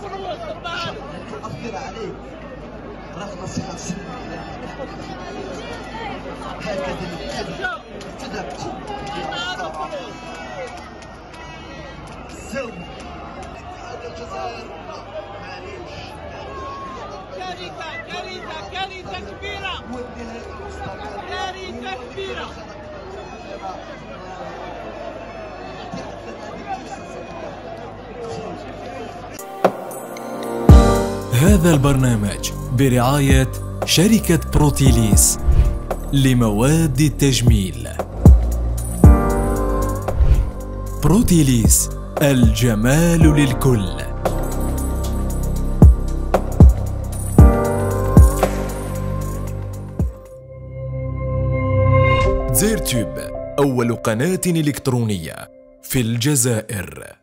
تؤثر عليك. صغر سنك هكذا الكلمة تدق زوج هذا الجزائر معليش. كارثة كارثة كارثة كبيرة. كارثة كبيرة. هذا البرنامج برعاية شركة بروتيليس لمواد التجميل. بروتيليس الجمال للكل. DzairTube أول قناة إلكترونية في الجزائر.